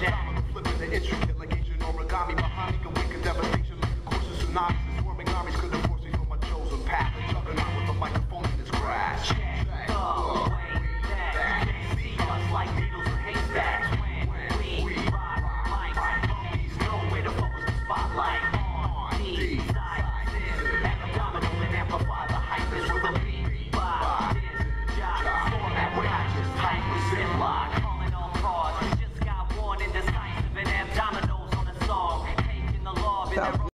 phenomenal, flipping the intricate like Asian origami. Behind me, can weaken devastation like a course of tsunamis.